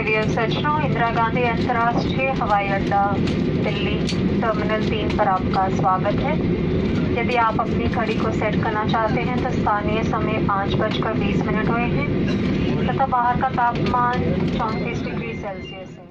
प्रिय सज्जनों इंदिरा गांधी अंतर्राष्ट्रीय हवाई अड्डा, दिल्ली टर्मिनल तीन पर आपका स्वागत है। यदि आप अपनी घड़ी को सेट करना चाहते हैं तो स्थानीय समय पाँच बजकर बीस मिनट हुए हैं, तथा बाहर का तापमान चौंतीस डिग्री सेल्सियस है।